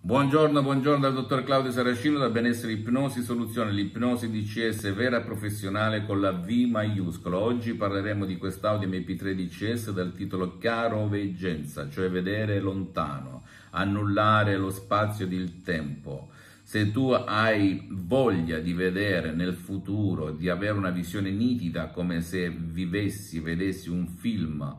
Buongiorno, buongiorno dal dottor Claudio Saracino da Benessere Ipnosi Soluzione, l'ipnosi DCS vera e professionale con la V maiuscola. Oggi parleremo di quest'audio MP3 DCS dal titolo Chiaroveggenza, cioè vedere lontano, annullare lo spazio ed il tempo. Se tu hai voglia di vedere nel futuro, di avere una visione nitida come se vivessi, vedessi un film,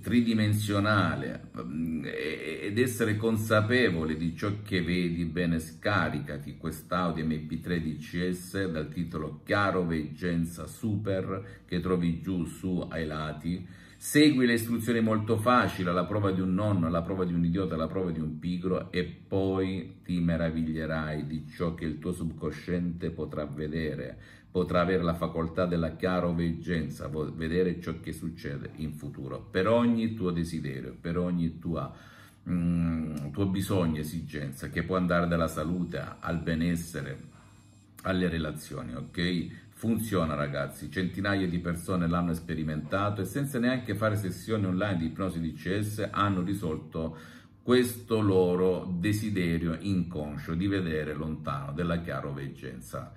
tridimensionale mm, ed essere consapevole di ciò che vedi, bene scaricati quest'audio MP3 DCS dal titolo Chiaro Veggenza Super che trovi giù su ai lati. Segui le istruzioni molto facili, alla prova di un nonno, alla prova di un idiota, alla prova di un pigro e poi ti meraviglierai di ciò che il tuo subconsciente potrà vedere, potrà avere la facoltà della chiaroveggenza, vedere ciò che succede in futuro, per ogni tuo desiderio, per ogni tua, mm, tuo bisogno, esigenza, che può andare dalla salute al benessere, alle relazioni, ok? Funziona ragazzi, centinaia di persone l'hanno sperimentato e senza neanche fare sessioni online di ipnosi di CS hanno risolto questo loro desiderio inconscio di vedere lontano della chiaroveggenza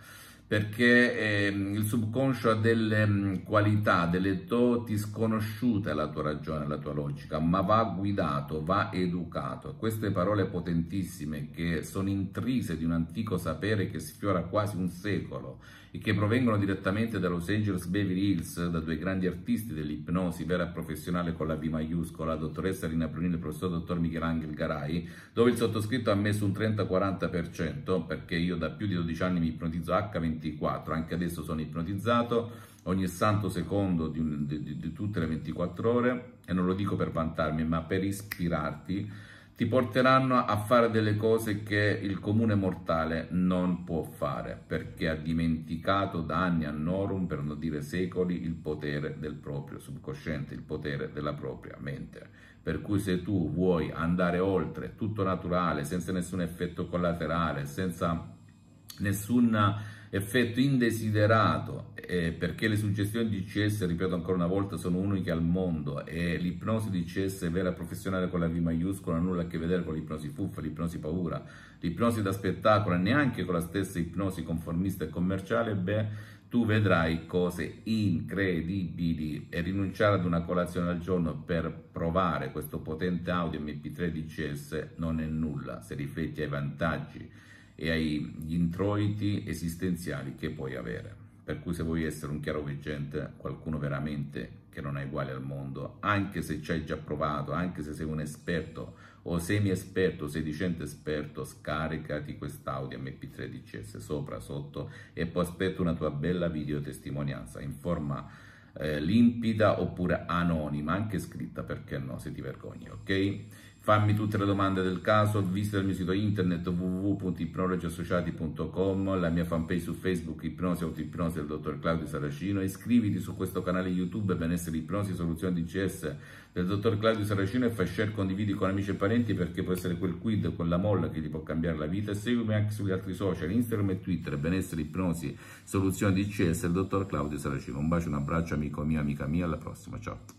perché eh, il subconscio ha delle mh, mm, qualità, delle doti sconosciute alla tua ragione, alla tua logica, ma va guidato, va educato. Queste parole potentissime che sono intrise di un antico sapere che sfiora quasi un secolo e che provengono direttamente da Los Angeles Beverly Hills, da due grandi artisti dell'ipnosi vera e professionale con la V maiuscola, la dottoressa Rina Brunini e il professor dottor Michelangelo Garai, dove il sottoscritto ha messo un 30-40%, perché io da più di 12 anni mi ipnotizzo H20 24, anche adesso sono ipnotizzato ogni santo secondo di, di, di, tutte le 24 ore e non lo dico per vantarmi ma per ispirarti, ti porteranno a fare delle cose che il comune mortale non può fare perché ha dimenticato da anni a norum, per non dire secoli, il potere del proprio subconsciente, il potere della propria mente. Per cui se tu vuoi andare oltre, tutto naturale, senza nessun effetto collaterale, senza nessuna effetto indesiderato eh, perché le suggestioni di CS, ripeto ancora una volta, sono uniche al mondo e l'ipnosi di CS vera professionale con la V maiuscola ha nulla a che vedere con l'ipnosi fuffa, l'ipnosi paura, l'ipnosi da spettacolo e neanche con la stessa ipnosi conformista e commerciale, beh, tu vedrai cose incredibili. E rinunciare ad una colazione al giorno per provare questo potente audio MP3 di CS non è nulla se rifletti ai vantaggi e agli introiti esistenziali che puoi avere. Per cui se vuoi essere un chiaroveggente, qualcuno veramente che non ha uguale al mondo, anche se ci hai già provato, anche se sei un esperto o semi-esperto, sedicente esperto, scaricati quest'audio MP3 DCS sopra, sotto e poi aspetto una tua bella videotestimonianza in forma eh, limpida oppure anonima, anche scritta, perché no, se ti vergogni, ok? Fammi tutte le domande del caso, visita il mio sito internet www.ipnologiassociati.com, la mia fanpage su Facebook Ipnosi Autoipnosi del dottor Claudio Saracino, iscriviti su questo canale YouTube Benessere Ipnosi Soluzioni DCS del dottor Claudio Saracino e fai share, condividi con amici e parenti perché può essere quel quid, quella molla che ti può cambiare la vita e seguimi anche sugli altri social, Instagram e Twitter, Benessere Ipnosi Soluzioni DCS del dottor Claudio Saracino. Un bacio, un abbraccio amico mio, amica mia, alla prossima, ciao!